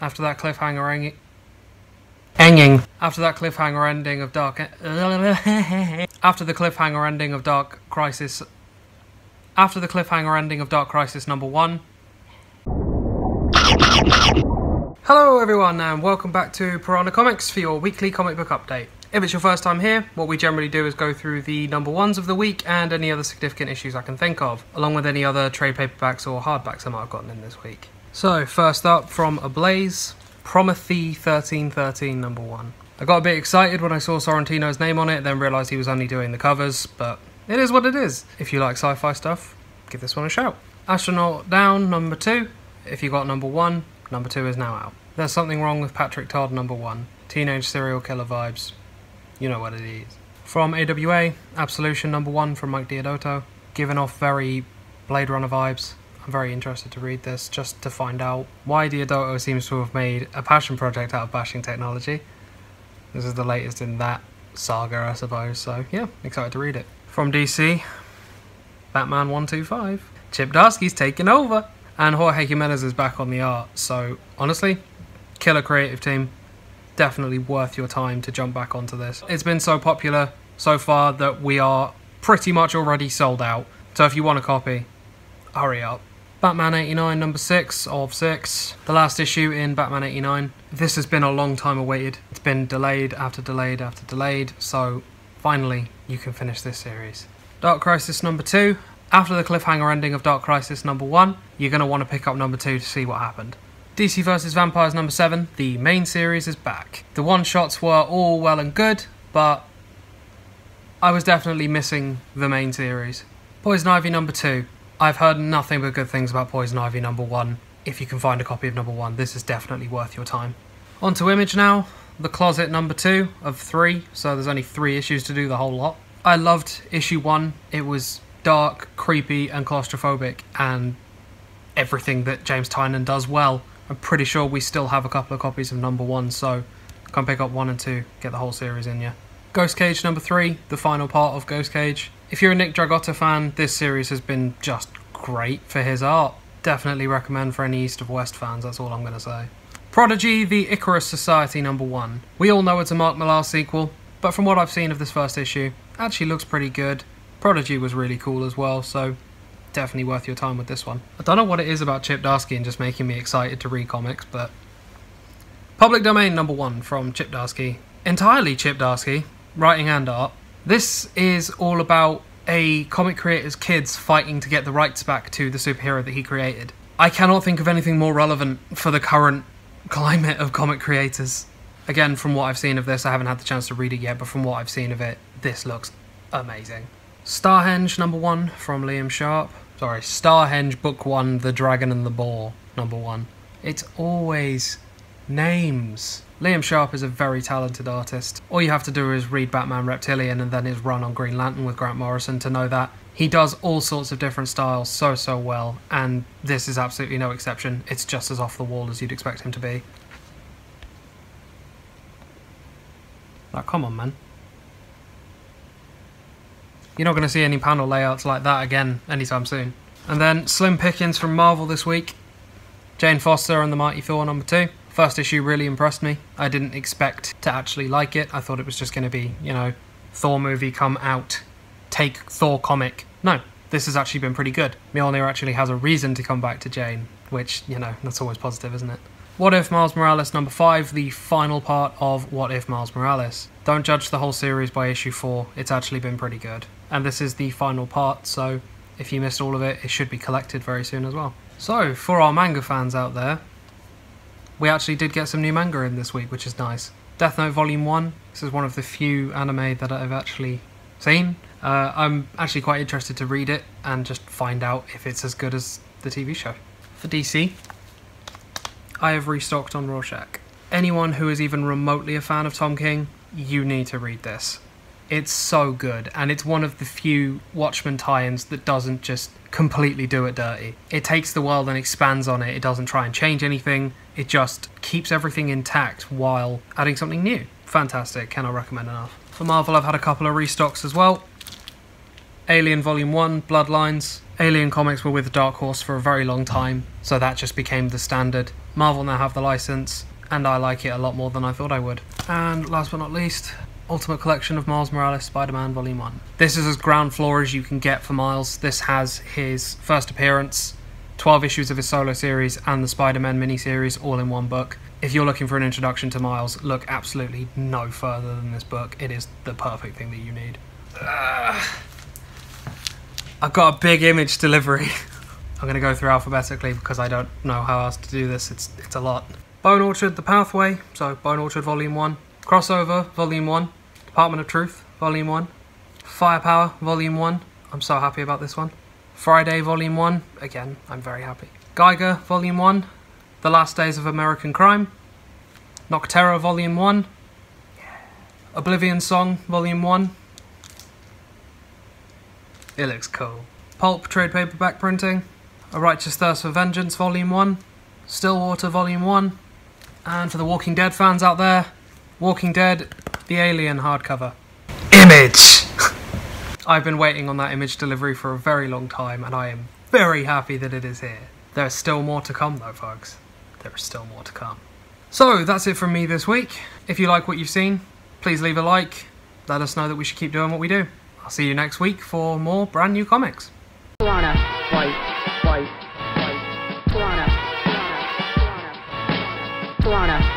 After that cliffhanger ending. Ending. After that cliffhanger ending of Dark. After the cliffhanger ending of Dark Crisis. After the cliffhanger ending of Dark Crisis number one. Hello, everyone, and welcome back to Piranha Comics for your weekly comic book update. If it's your first time here, what we generally do is go through the number ones of the week and any other significant issues I can think of, along with any other trade paperbacks or hardbacks I might have gotten in this week. So, first up from Ablaze, Promethea 1313 number one. I got a bit excited when I saw Sorrentino's name on it, then realised he was only doing the covers, but it is what it is. If you like sci fi stuff, give this one a shout. Astronaut Down number two. If you got number one, number two is now out. There's something wrong with Patrick Todd number one. Teenage serial killer vibes. You know what it is. From AWA, Absolution number one from Mike Deodato. Giving off very Blade Runner vibes. I'm very interested to read this just to find out why Deodato seems to have made a passion project out of bashing technology. This is the latest in that saga, I suppose, so yeah, excited to read it. From DC, Batman 125. Chip Zdarsky's taking over, and Jorge Jimenez is back on the art, so honestly, killer creative team. Definitely worth your time to jump back onto this. It's been so popular so far that we are pretty much already sold out. So if you want a copy, hurry up. Batman 89 number 6 of 6, the last issue in Batman 89. This has been a long time awaited. It's been delayed after delayed after delayed, so finally you can finish this series. Dark Crisis number 2. After the cliffhanger ending of Dark Crisis number 1, you're going to want to pick up number 2 to see what happened. DC vs. Vampires number 7, the main series is back. The one shots were all well and good, but I was definitely missing the main series. Poison Ivy number 2. I've heard nothing but good things about Poison Ivy number 1. If you can find a copy of number 1, this is definitely worth your time. On to Image now. The Closet number 2 of 3, so there's only 3 issues to do the whole lot. I loved issue 1. It was dark, creepy, and claustrophobic, and everything that James Tynion does well. I'm pretty sure we still have a couple of copies of number one, so come pick up one and two, get the whole series in you. Ghost Cage number three, the final part of Ghost Cage. If you're a Nick Dragotta fan, this series has been just great for his art. Definitely recommend for any East of West fans, that's all I'm going to say. Prodigy, the Icarus Society number one. We all know it's a Mark Millar sequel, but from what I've seen of this first issue, actually looks pretty good. Prodigy was really cool as well, so definitely worth your time with this one. I don't know what it is about Chip Zdarsky and just making me excited to read comics, but Public Domain number one from Chip Zdarsky, entirely Chip Zdarsky, writing and art. This is all about a comic creator's kids fighting to get the rights back to the superhero that he created. I cannot think of anything more relevant for the current climate of comic creators. Again, from what I've seen of this, I haven't had the chance to read it yet, but from what I've seen of it, this looks amazing. Starhenge number one from Liam Sharp sorry, Starhenge Book One, The Dragon and the Boar, number one. It's always names. Liam Sharp is a very talented artist. All you have to do is read Batman Reptilian and then his run on Green Lantern with Grant Morrison to know that he does all sorts of different styles so, so well, and this is absolutely no exception. It's just as off the wall as you'd expect him to be. Like, come on, man. You're not going to see any panel layouts like that again anytime soon. And then Slim pickings from Marvel this week. Jane Foster and the Mighty Thor number two. First issue really impressed me. I didn't expect to actually like it. I thought it was just going to be, you know, Thor movie come out, take Thor comic. No, this has actually been pretty good. Mjolnir actually has a reason to come back to Jane, which, you know, that's always positive, isn't it? What If Miles Morales number 5, the final part of What If Miles Morales. Don't judge the whole series by issue 4, it's actually been pretty good and this is the final part, so if you missed all of it, it should be collected very soon as well. So, for our manga fans out there, we actually did get some new manga in this week, which is nice. Death Note Volume 1, this is one of the few anime that I've actually seen. Uh, I'm actually quite interested to read it and just find out if it's as good as the TV show. For DC, I have restocked on Rorschach. Anyone who is even remotely a fan of Tom King, you need to read this. It's so good, and it's one of the few Watchmen tie-ins that doesn't just completely do it dirty. It takes the world and expands on it. It doesn't try and change anything. It just keeps everything intact while adding something new. Fantastic, cannot recommend enough. For Marvel, I've had a couple of restocks as well. Alien Volume 1, Bloodlines. Alien comics were with Dark Horse for a very long time, so that just became the standard. Marvel now have the license, and I like it a lot more than I thought I would. And last but not least, Ultimate Collection of Miles Morales Spider Man Volume 1. This is as ground floor as you can get for Miles. This has his first appearance, 12 issues of his solo series, and the Spider Man miniseries all in one book. If you're looking for an introduction to Miles, look absolutely no further than this book. It is the perfect thing that you need. Ugh. I've got a big image delivery. I'm going to go through alphabetically because I don't know how else to do this. It's, it's a lot. Bone Orchard, The Pathway, so Bone Orchard Volume 1. Crossover, Volume 1. Department of Truth, Volume 1. Firepower, Volume 1. I'm so happy about this one. Friday, Volume 1. Again, I'm very happy. Geiger, Volume 1. The Last Days of American Crime. Nocterra, Volume 1. Oblivion Song, Volume 1. It looks cool. Pulp trade paperback printing. A Righteous Thirst for Vengeance Volume 1. Stillwater Volume 1. And for the Walking Dead fans out there, Walking Dead, the Alien hardcover. Image! I've been waiting on that image delivery for a very long time, and I am very happy that it is here. There's still more to come, though, folks. There is still more to come. So, that's it from me this week. If you like what you've seen, please leave a like. Let us know that we should keep doing what we do. I'll see you next week for more brand new comics. Piranha, fight, fight, fight. Piranha, piranha, piranha, fight, fight, fight. Piranha, piranha, piranha, piranha.